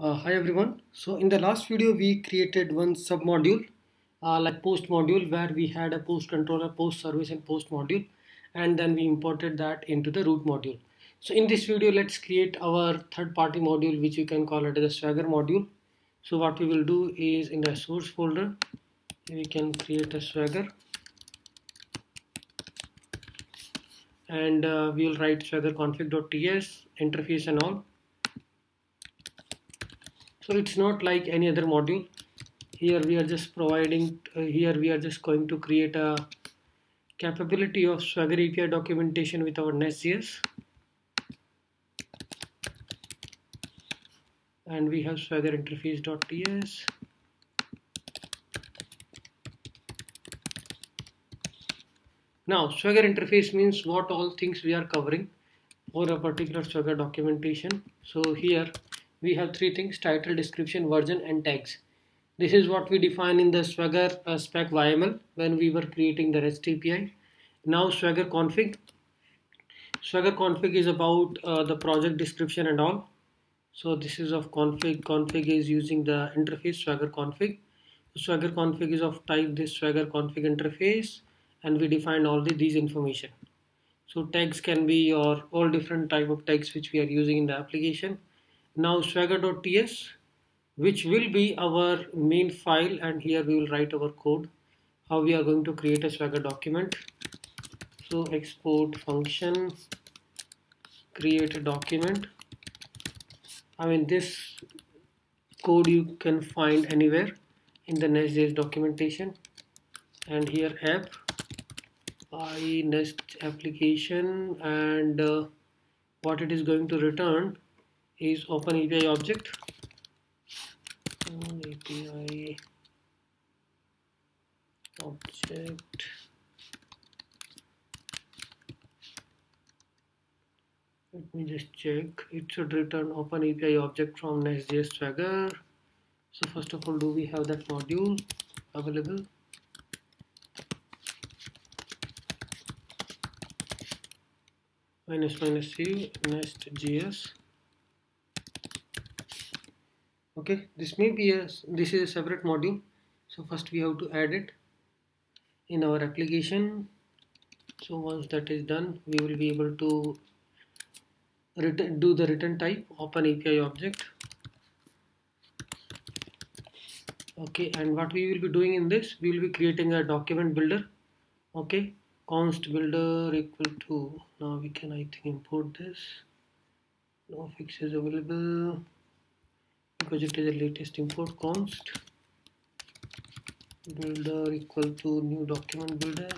Uh, hi everyone. So in the last video we created one sub module uh, like post module where we had a post controller, post service and post module and then we imported that into the root module. So in this video let's create our third party module which you can call it as a swagger module. So what we will do is in the source folder we can create a swagger and uh, we will write swagger config.ts interface and all so it's not like any other module. Here we are just providing uh, here we are just going to create a capability of Swagger API documentation with our Nest.js and we have Swagger interface.ts now Swagger interface means what all things we are covering for a particular Swagger documentation. So here we have three things title description version and tags. This is what we define in the swagger uh, spec yml when we were creating the rest api. Now swagger config. Swagger config is about uh, the project description and all. So this is of config config is using the interface swagger config. Swagger config is of type this swagger config interface and we define all the, these information. So tags can be your all different type of tags which we are using in the application now swagger.ts which will be our main file and here we will write our code how we are going to create a swagger document. So export function create a document. I mean this code you can find anywhere in the Nest.js documentation. And here app i nest application and uh, what it is going to return is open API object. Mm, API object. Let me just check. It should return open API object from Nest.js Swagger. So first of all do we have that module available? Minus minus c nest.js okay this may be a this is a separate module. So first we have to add it in our application. So once that is done we will be able to return, do the return type open API object. Okay and what we will be doing in this we will be creating a document builder. Okay const builder equal to now we can I think import this. No fixes available because it is the latest import const. Builder equal to new document builder.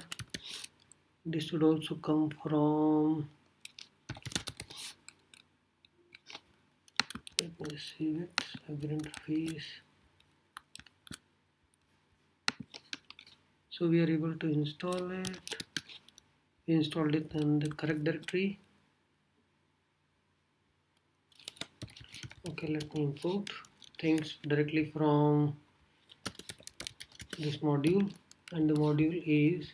This should also come from let me see it Swagger interface so we are able to install it. We installed it in the correct directory okay let me import things directly from this module. And the module is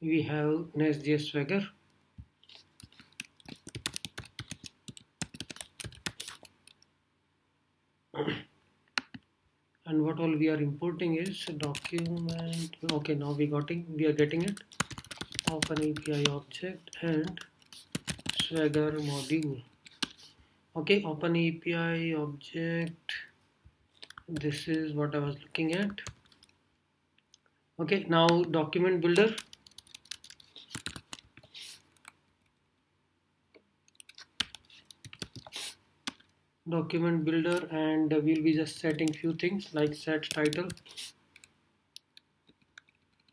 we have Nest.js Swagger. And what all we are importing is document. Okay now we got it. We are getting it. Open API object and swagger module okay open api object. This is what i was looking at. Okay now document builder. Document builder and we'll be just setting few things like set title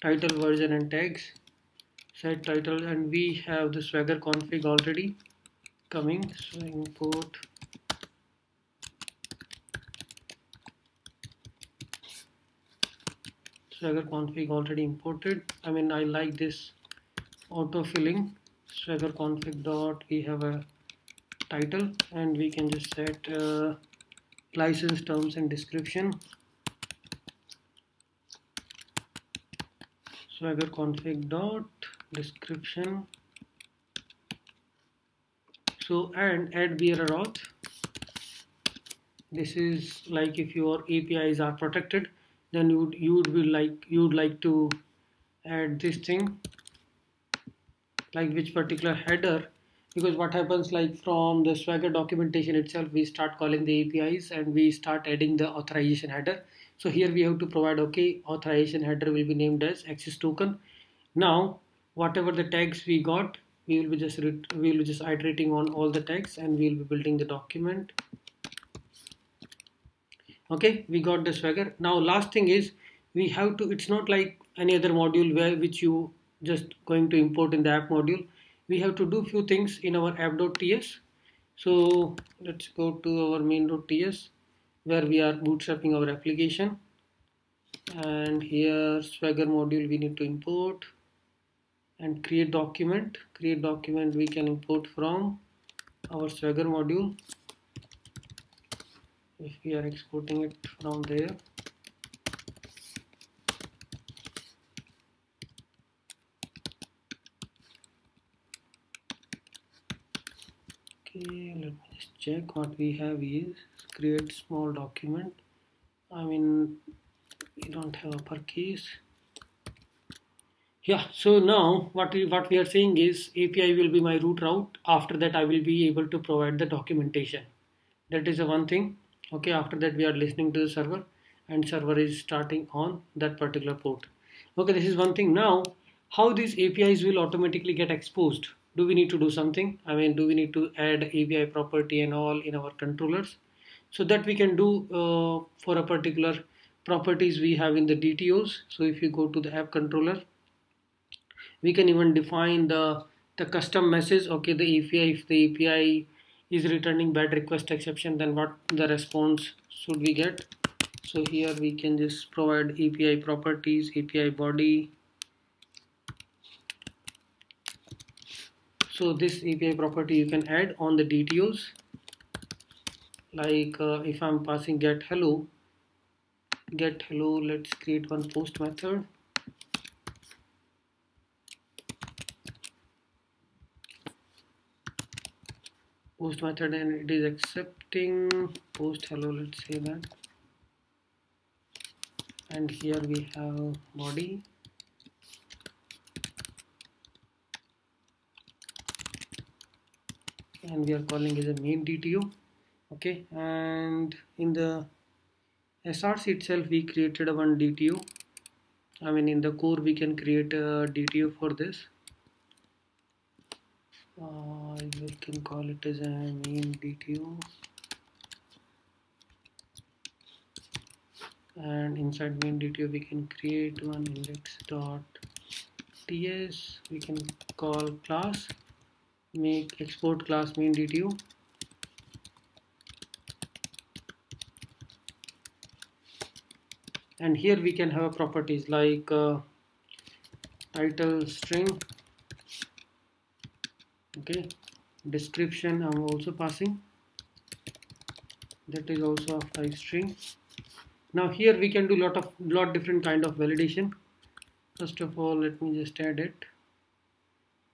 title version and tags. Set title and we have the swagger config already coming so import swagger config already imported. I mean i like this auto filling. Swagger config dot we have a title and we can just set uh, license terms and description. Swagger config dot description so and add bearer auth this is like if your APIs are protected then you would you would be like you would like to add this thing like which particular header because what happens like from the swagger documentation itself we start calling the apis and we start adding the authorization header. So here we have to provide okay authorization header will be named as access token. Now whatever the tags we got we will be just we will be just iterating on all the tags and we will be building the document. Okay we got the swagger. Now last thing is we have to it's not like any other module where which you just going to import in the app module. We have to do few things in our app.ts so let's go to our main.ts where we are bootstrapping our application. And here swagger module we need to import and create document. Create document we can import from our swagger module. If we are exporting it from there. Okay let me just check what we have is create small document. I mean we don't have upper uppercase yeah so now what we what we are saying is API will be my root route. After that I will be able to provide the documentation. That is the one thing. Okay after that we are listening to the server and server is starting on that particular port. Okay this is one thing. Now how these APIs will automatically get exposed? Do we need to do something? I mean do we need to add API property and all in our controllers? So that we can do uh, for a particular properties we have in the DTOs so if you go to the app controller we can even define the the custom message. Okay the API if the API is returning bad request exception then what the response should we get? So here we can just provide API properties API body. So this API property you can add on the DTOs like uh, if I'm passing get hello get hello let's create one post method post method and it is accepting post hello let's say that. And here we have body. And we are calling it a main DTO okay. And in the SRC itself we created one DTO I mean in the core we can create a DTO for this uh, we can call it as a main DTO and inside main DTO we can create one index dot ts. We can call class make export class main DTO and here we can have properties like uh, title string okay. Description I'm also passing. That is also a type string. Now here we can do lot of lot different kind of validation. First of all let me just add it.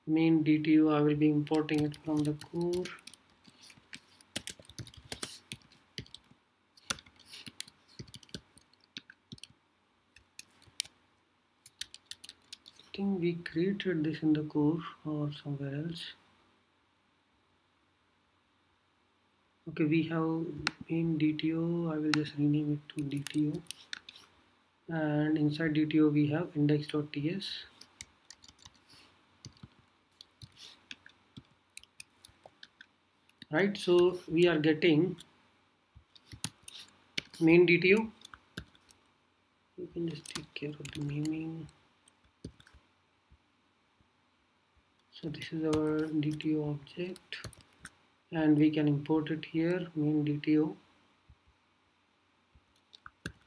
Main DTO I will be importing it from the core. I think we created this in the core or somewhere else okay we have main DTO I will just rename it to DTO and inside DTO we have index.ts right so we are getting main DTO you can just take care of the naming. So this is our DTO object and we can import it here main DTO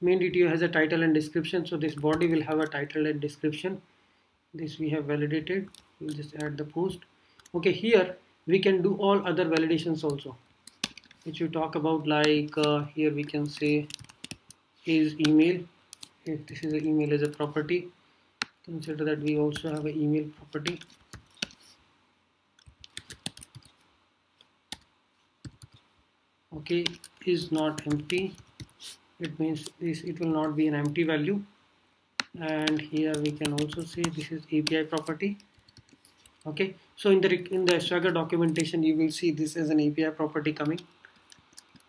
main DTO has a title and description so this body will have a title and description. This we have validated. We'll just add the post. Okay here we can do all other validations also. Which you talk about like uh, here we can say is email. If this is an email as a property consider that we also have an email property okay is not empty. It means this it will not be an empty value. And here we can also say this is API property. Okay so in the in the swagger documentation you will see this as an API property coming.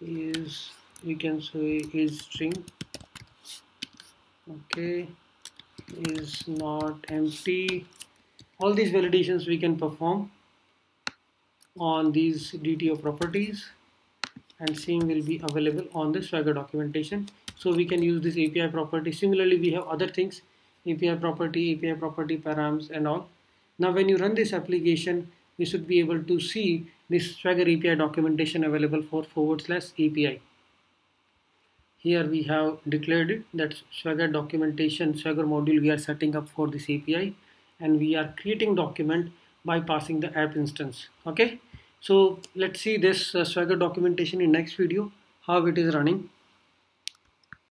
Is we can say is string. Okay is not empty. All these validations we can perform on these DTO properties and same will be available on the Swagger documentation. So we can use this API property. Similarly, we have other things, API property, API property params and all. Now when you run this application, we should be able to see this Swagger API documentation available for forward slash API. Here we have declared it that Swagger documentation, Swagger module we are setting up for this API and we are creating document by passing the app instance. Okay. So let's see this uh, Swagger documentation in next video, how it is running.